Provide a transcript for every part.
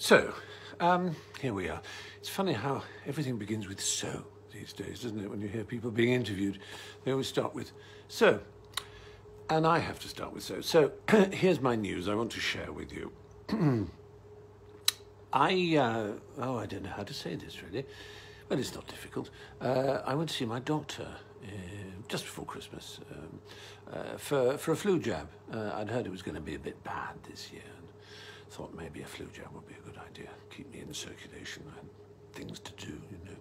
So, um, here we are. It's funny how everything begins with so these days, doesn't it? When you hear people being interviewed, they always start with so. And I have to start with so. So, here's my news I want to share with you. I, uh, oh, I don't know how to say this really. Well, it's not difficult. Uh, I went to see my doctor uh, just before Christmas um, uh, for, for a flu jab. Uh, I'd heard it was going to be a bit bad this year thought maybe a flu jab would be a good idea. Keep me in circulation. I had things to do, you know.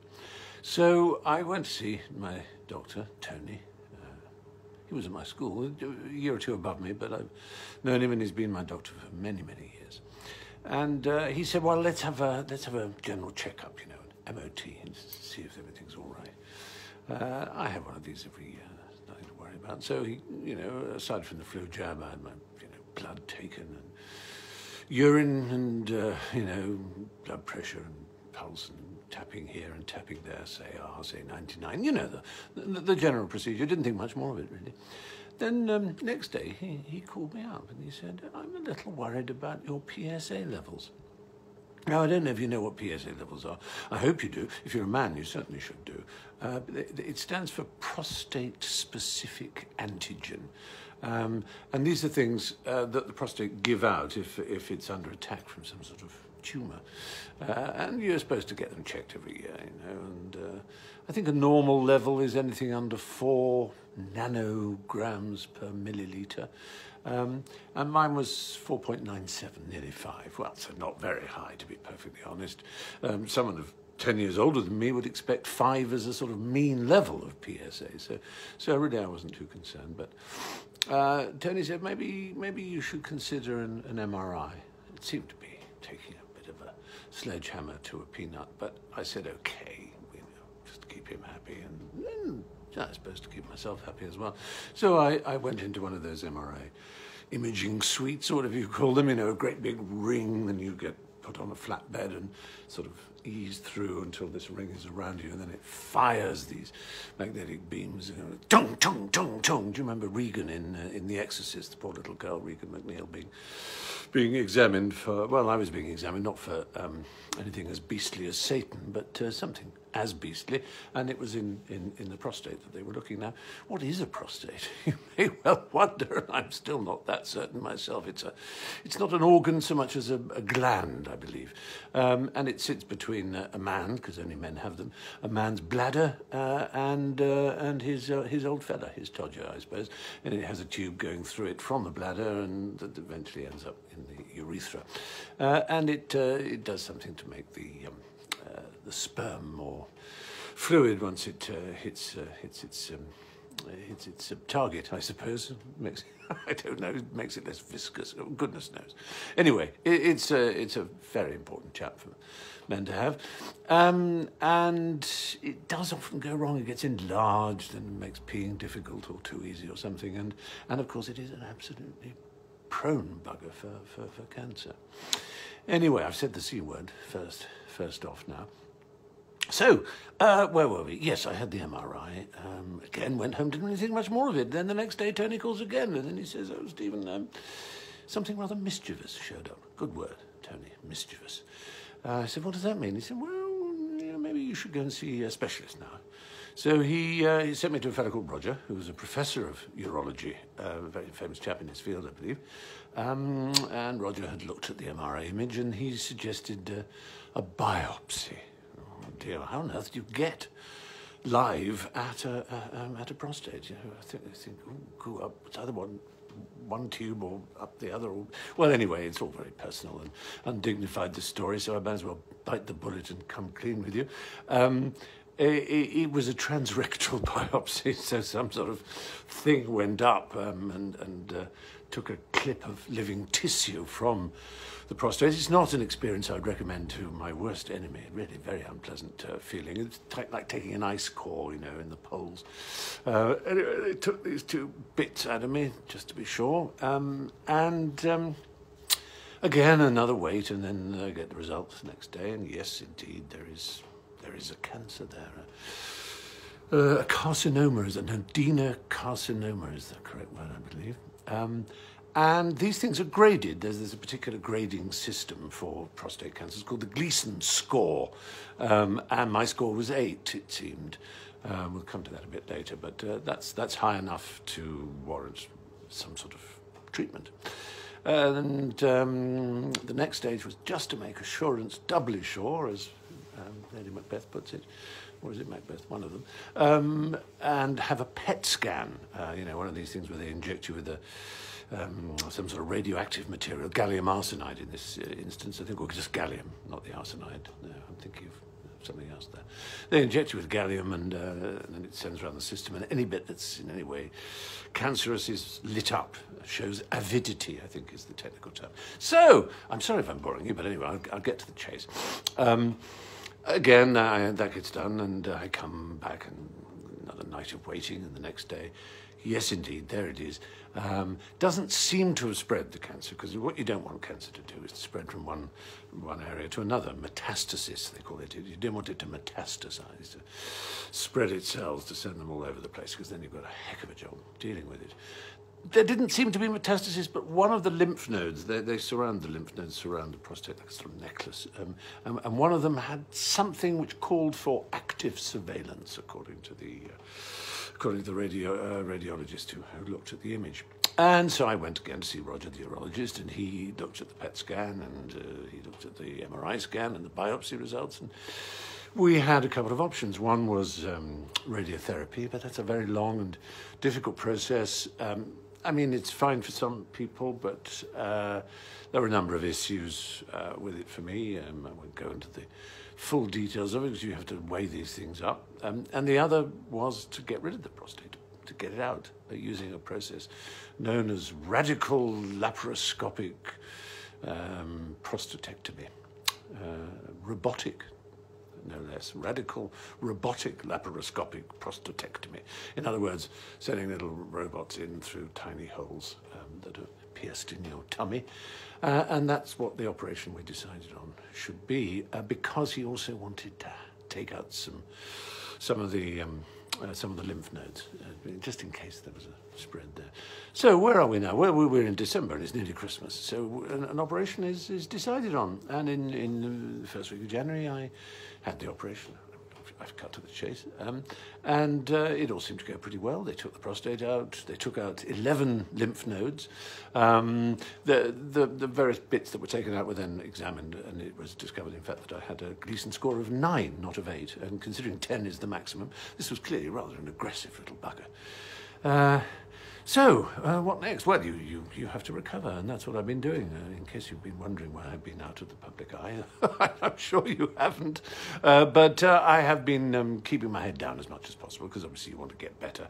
So I went to see my doctor, Tony. Uh, he was at my school, a year or two above me, but I've known him and he's been my doctor for many, many years. And uh, he said, well, let's have a, let's have a general checkup, you know, an MOT, and see if everything's all right. Uh, I have one of these every year, nothing to worry about. So, he, you know, aside from the flu jab, I had my, you know, blood taken and urine and, uh, you know, blood pressure and pulse and tapping here and tapping there, say R, say 99. You know, the, the, the general procedure. Didn't think much more of it, really. Then um, next day, he, he called me up and he said, I'm a little worried about your PSA levels. Now, I don't know if you know what PSA levels are. I hope you do. If you're a man, you certainly should do. Uh, it stands for prostate specific antigen. Um, and these are things uh, that the prostate give out if, if it's under attack from some sort of tumour. Uh, and you're supposed to get them checked every year, you know. And uh, I think a normal level is anything under four nanograms per milliliter. Um, and mine was 4.97, nearly five. Well, so not very high, to be perfectly honest. Um, someone of 10 years older than me would expect five as a sort of mean level of PSA. So, so really I wasn't too concerned. But uh, Tony said maybe, maybe you should consider an, an MRI. It seemed to be taking a bit of a sledgehammer to a peanut, but I said, okay, you know, just to keep him happy. And then I supposed to keep myself happy as well. So I, I went into one of those MRI imaging suites, or whatever you call them, you know, a great big ring, and you get put on a flat bed and sort of ease through until this ring is around you, and then it fires these magnetic beams. You know, tung, tung, tung, tung. Do you remember Regan in uh, in The Exorcist, the poor little girl Regan McNeil, being being examined for? Well, I was being examined not for um, anything as beastly as Satan, but uh, something as beastly, and it was in, in, in the prostate that they were looking now. What is a prostate? You may well wonder, and I'm still not that certain myself. It's, a, it's not an organ so much as a, a gland, I believe, um, and it sits between a, a man, because only men have them, a man's bladder uh, and, uh, and his, uh, his old fella, his todger, I suppose, and it has a tube going through it from the bladder and that eventually ends up in the urethra. Uh, and it, uh, it does something to make the... Um, the sperm more fluid once it uh, hits uh, hits its um, hits its uh, target, I suppose. Makes I don't know, It makes it less viscous. Oh, goodness knows. Anyway, it, it's a it's a very important chap for men to have, um, and it does often go wrong. It gets enlarged and makes peeing difficult or too easy or something. And and of course, it is an absolutely prone bugger for, for, for cancer. Anyway, I've said the C word first, first off now. So, uh, where were we? Yes, I had the MRI. Um, again, went home, didn't really think much more of it. Then the next day, Tony calls again, and then he says, Oh, Stephen, um, something rather mischievous showed up. Good word, Tony, mischievous. Uh, I said, What does that mean? He said, Well, maybe you should go and see a specialist now. So he, uh, he sent me to a fellow called Roger, who was a professor of urology, uh, a very famous chap in his field, I believe. Um, and Roger had looked at the MRI image and he suggested uh, a biopsy dear, how on earth do you get live at a, um, at a prostate? You know, I think, I think go up, it's either one, one tube or up the other. Or, well, anyway, it's all very personal and undignified, this story, so I might as well bite the bullet and come clean with you. Um, it, it, was a transrectal biopsy, so some sort of thing went up um, and, and uh, took a clip of living tissue from the prostate. It's not an experience I'd recommend to my worst enemy. Really, very unpleasant uh, feeling. It's like taking an ice core, you know, in the poles. Uh, anyway, they took these two bits out of me, just to be sure. Um, and um, again, another wait, and then uh, get the results the next day. And yes, indeed, there is there is a cancer there. Uh, a carcinoma is an adenocarcinoma is the correct word, I believe. Um, and these things are graded. There's, there's a particular grading system for prostate cancer. It's called the Gleason score. Um, and my score was eight, it seemed. Um, we'll come to that a bit later, but uh, that's, that's high enough to warrant some sort of treatment. And um, the next stage was just to make assurance doubly sure, as um, Lady Macbeth puts it, or is it Macbeth? One of them, um, and have a PET scan. Uh, you know, one of these things where they inject you with a um, some sort of radioactive material, gallium arsenide in this uh, instance, I think, or just gallium, not the arsenide. No, I'm thinking of something else there. They inject you with gallium and, uh, and then it sends around the system, and any bit that's in any way cancerous is lit up, shows avidity, I think is the technical term. So, I'm sorry if I'm boring you, but anyway, I'll, I'll get to the chase. Um, again, uh, that gets done, and I come back and another night of waiting, and the next day, yes, indeed, there it is. Um, doesn't seem to have spread the cancer because what you don't want cancer to do is to spread from one one area to another. Metastasis, they call it. You don't want it to metastasize, to spread its cells, to send them all over the place because then you've got a heck of a job dealing with it there didn't seem to be metastasis, but one of the lymph nodes, they, they surround the lymph nodes, surround the prostate like a sort of necklace. Um, and, and, one of them had something which called for active surveillance, according to the, uh, according to the radio, uh, radiologist who, who looked at the image. And so I went again to see Roger, the urologist, and he looked at the PET scan and uh, he looked at the MRI scan and the biopsy results. And we had a couple of options. One was um, radiotherapy, but that's a very long and difficult process. Um, I mean, it's fine for some people, but uh, there were a number of issues uh, with it for me. Um, I won't go into the full details of it because you have to weigh these things up. Um, and the other was to get rid of the prostate, to get it out uh, using a process known as radical laparoscopic um, prostatectomy, uh, robotic no less, radical robotic laparoscopic prostatectomy. In other words, sending little robots in through tiny holes um, that are pierced in your tummy. Uh, and that's what the operation we decided on should be, uh, because he also wanted to take out some, some of the um, uh, some of the lymph nodes, uh, just in case there was a spread there. So where are we now? Well, we're in December and it's nearly Christmas. So an, an operation is, is decided on. And in, in the first week of January, I had the operation. I've cut to the chase. Um, and uh, it all seemed to go pretty well. They took the prostate out. They took out 11 lymph nodes. Um, the, the, the various bits that were taken out were then examined, and it was discovered, in fact, that I had a Gleason score of 9, not of 8. And considering 10 is the maximum, this was clearly rather an aggressive little bugger. Uh, so, uh, what next? Well, you, you, you have to recover, and that's what I've been doing. Uh, in case you've been wondering why I've been out of the public eye, I'm sure you haven't. Uh, but uh, I have been um, keeping my head down as much as possible, because obviously you want to get better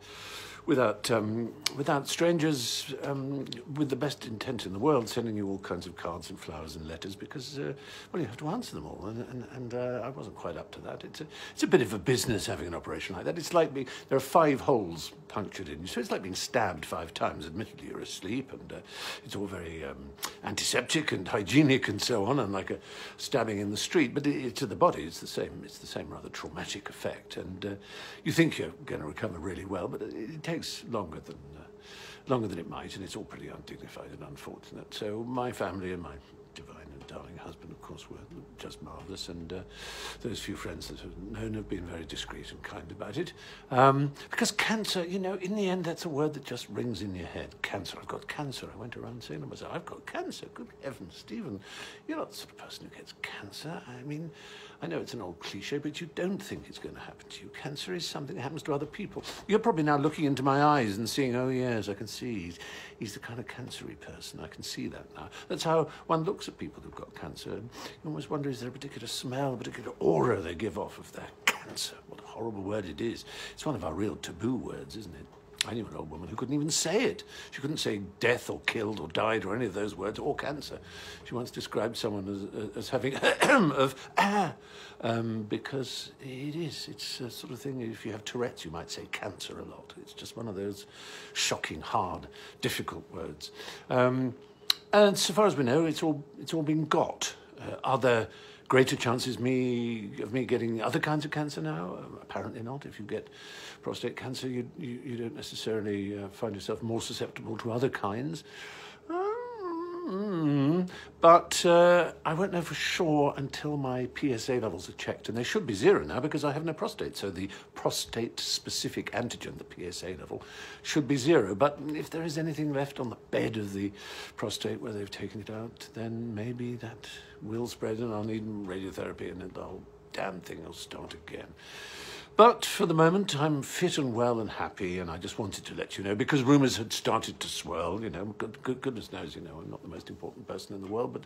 without, um, without strangers um, with the best intent in the world sending you all kinds of cards and flowers and letters because, uh, well, you have to answer them all. And, and, and uh, I wasn't quite up to that. It's a, it's a bit of a business having an operation like that. It's like being, there are five holes punctured in you, so it's like being stabbed five times. Admittedly, you're asleep and uh, it's all very um, antiseptic and hygienic and so on, and like a stabbing in the street. But it, to the body, it's the same. It's the same rather traumatic effect. And uh, you think you're going to recover really well, but it, it takes longer than uh, longer than it might, and it's all pretty undignified and unfortunate. So my family and my darling husband, of course, were just marvellous, and uh, those few friends that have known have been very discreet and kind about it. Um, because cancer, you know, in the end, that's a word that just rings in your head. Cancer, I've got cancer. I went around saying to myself, I've got cancer. Good heavens, Stephen, you're not the sort of person who gets cancer. I mean, I know it's an old cliche, but you don't think it's going to happen to you. Cancer is something that happens to other people. You're probably now looking into my eyes and seeing, oh, yes, I can see he's, he's the kind of cancery person. I can see that now. That's how one looks at people who've got cancer. You almost wonder, is there a particular smell, a particular aura they give off of their cancer? What a horrible word it is. It's one of our real taboo words, isn't it? I knew an old woman who couldn't even say it. She couldn't say death or killed or died or any of those words or cancer. She once described someone as, as having of ah, um, because it is. It's a sort of thing. If you have Tourette's, you might say cancer a lot. It's just one of those shocking, hard, difficult words. Um, and so far as we know, it's all it's all been got. Uh, are there greater chances me of me getting other kinds of cancer now? Uh, apparently not. If you get prostate cancer, you, you, you don't necessarily uh, find yourself more susceptible to other kinds. Mm, but uh, I won't know for sure until my PSA levels are checked, and they should be zero now because I have no prostate. So the prostate-specific antigen, the PSA level, should be zero. But if there is anything left on the bed of the prostate where they've taken it out, then maybe that will spread, and I'll need radiotherapy, and the whole damn thing will start again. But for the moment, I'm fit and well and happy, and I just wanted to let you know because rumours had started to swirl. You know, good, good, goodness knows, you know, I'm not the most important person in the world, but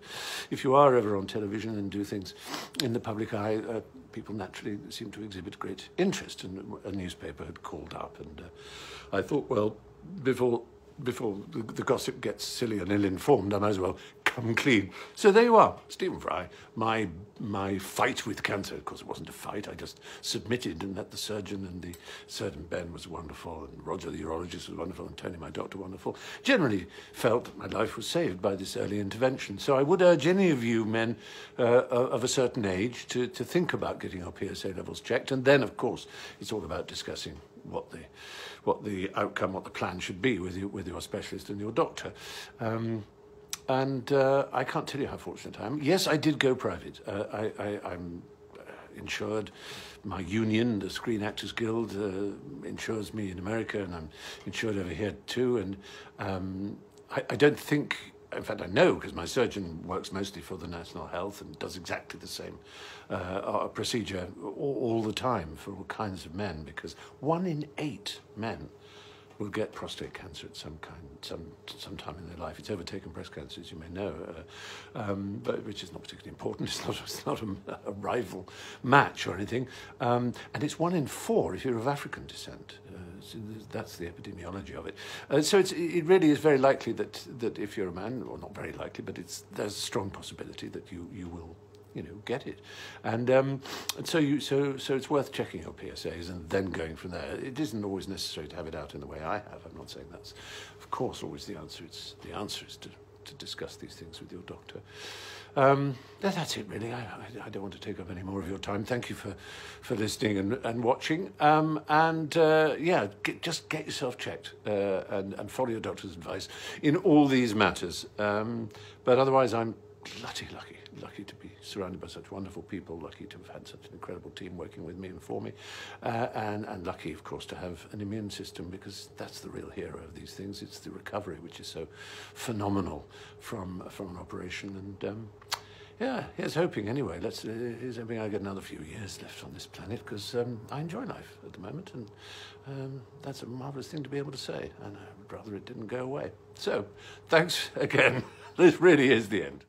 if you are ever on television and do things in the public eye, uh, people naturally seem to exhibit great interest. And a newspaper had called up, and uh, I thought, well, before before the, the gossip gets silly and ill-informed, I might as well come clean. So there you are, Stephen Fry. My my fight with cancer. Of course, it wasn't a fight. I just submitted and met the surgeon, and the surgeon Ben was wonderful, and Roger the urologist was wonderful, and Tony, my doctor, wonderful. Generally felt that my life was saved by this early intervention. So I would urge any of you men uh, of a certain age to to think about getting your PSA levels checked, and then, of course, it's all about discussing what the what the outcome, what the plan should be with you, with your specialist and your doctor. Um, and uh, I can't tell you how fortunate I am. Yes, I did go private. Uh, I, I'm uh, insured. My union, the Screen Actors Guild, uh, insures me in America, and I'm insured over here too. And um, I, I don't think in fact, I know because my surgeon works mostly for the National Health and does exactly the same uh, procedure all, all, the time for all kinds of men because one in eight men will get prostate cancer at some kind, some sometime in their life. It's overtaken breast cancer, as you may know, uh, um, but which is not particularly important. It's not, it's not a, a rival match or anything, um, and it's one in four if you're of African descent. Uh, so that's the epidemiology of it. Uh, so it really is very likely that that if you're a man, or not very likely, but it's there's a strong possibility that you you will you know, get it. And, um, and so, you, so, so it's worth checking your PSAs and then going from there. It isn't always necessary to have it out in the way I have. I'm not saying that's, of course, always the answer. It's, the answer is to, to discuss these things with your doctor. Um, that's it, really. I, I, I, don't want to take up any more of your time. Thank you for, for listening and, and watching. Um, and uh, yeah, get, just get yourself checked uh, and, and follow your doctor's advice in all these matters. Um, but otherwise, I'm bloody lucky lucky to be surrounded by such wonderful people, lucky to have had such an incredible team working with me and for me, uh, and, and lucky, of course, to have an immune system because that's the real hero of these things. It's the recovery, which is so phenomenal from, from an operation. And um, yeah, here's hoping anyway. Let's, uh, here's hoping I get another few years left on this planet because um, I enjoy life at the moment. And um, that's a marvelous thing to be able to say. And I would rather it didn't go away. So thanks again. this really is the end.